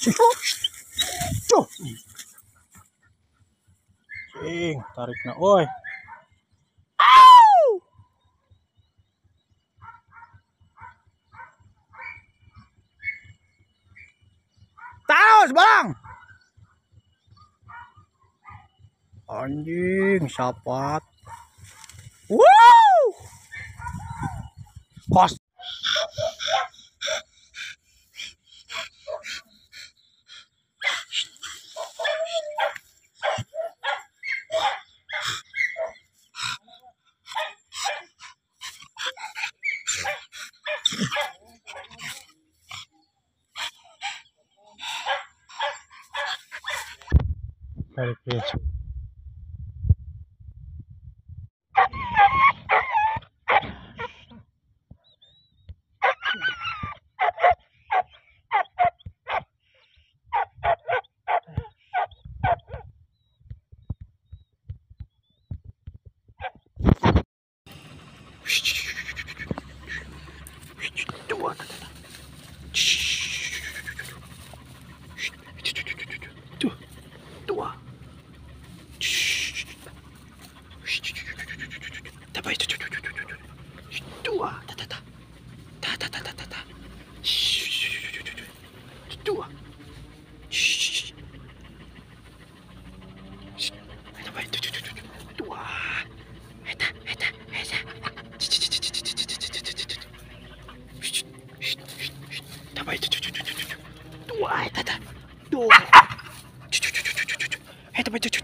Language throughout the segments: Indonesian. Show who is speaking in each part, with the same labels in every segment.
Speaker 1: Cuh. Sing, tarik na. oi, Taros, bang. Anjing, sapat. Wow! arqueros
Speaker 2: Что? Ч -ч -ч. Давай, ту -ту -ту -ту. Это, это, это. Давай, ту -ту -ту -ту -ту. это, да. Это, это, это.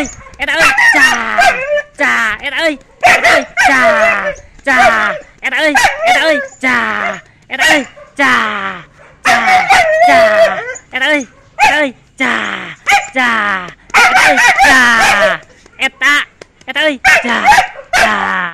Speaker 3: Ơi, em đã ơi, chà, chà, em đã ơi, em ơi, chà, chà, em đã ơi, em đã ơi, chà, em đã ơi, chà, chà, chà, em đã ơi, em đã ơi, chà, chà, em đã ơi, chà, em đã em đã ơi, chà, chà.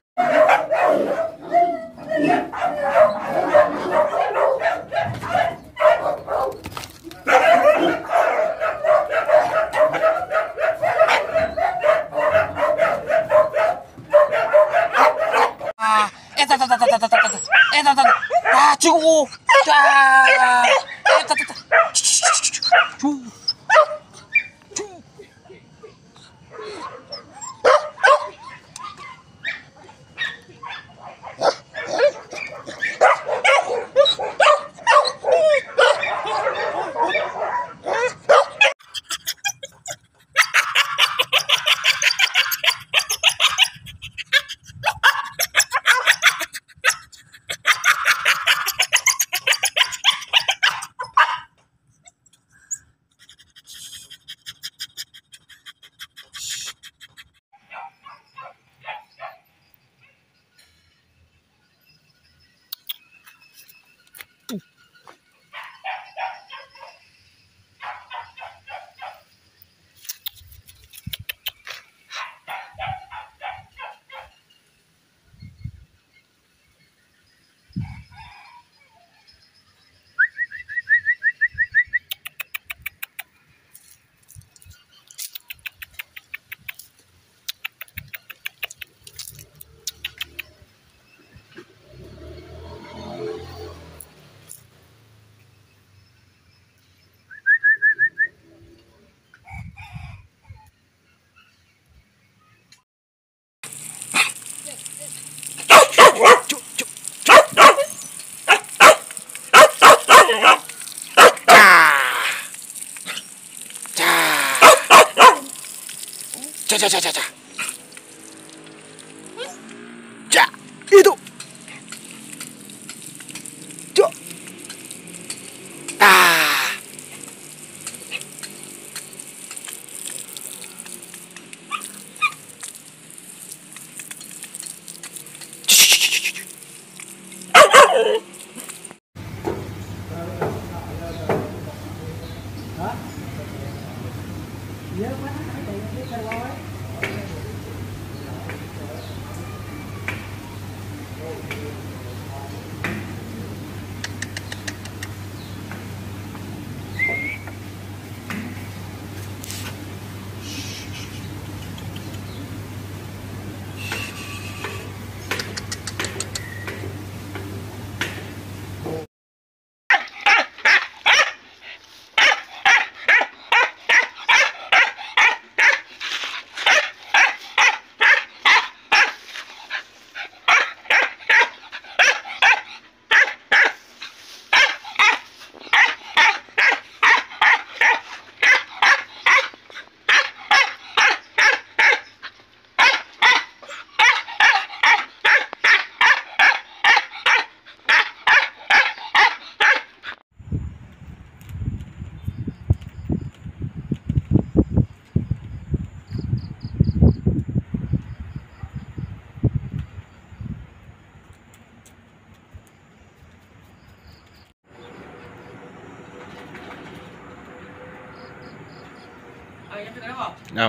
Speaker 3: あ
Speaker 2: ちご ーあーあ
Speaker 3: ーああー
Speaker 2: あ
Speaker 3: あ
Speaker 2: ちゃちゃち。
Speaker 4: เอ้า